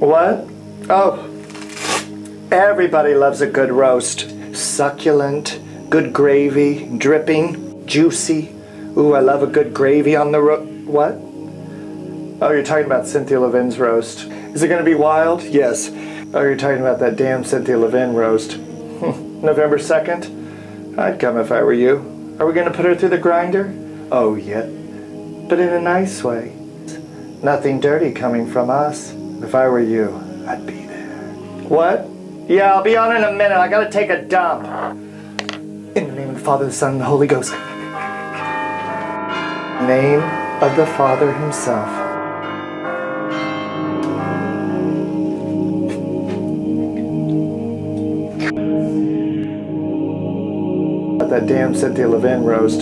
Oh, everybody loves a good roast. Succulent, good gravy, dripping, juicy. Ooh, I love a good gravy on the ro- what? Oh, you're talking about Cynthia Levin's roast. Is it going to be wild? Yes. Oh, you're talking about that damn Cynthia Levin roast. November 2nd? I'd come if I were you. Are we going to put her through the grinder? Oh, yeah. But in a nice way. Nothing dirty coming from us. If I were you, I'd be there. What? Yeah, I'll be on in a minute. I gotta take a dump. In the name of the Father, the Son, and the Holy Ghost. Name of the Father himself. That damn Cynthia Levin roast.